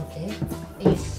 importante es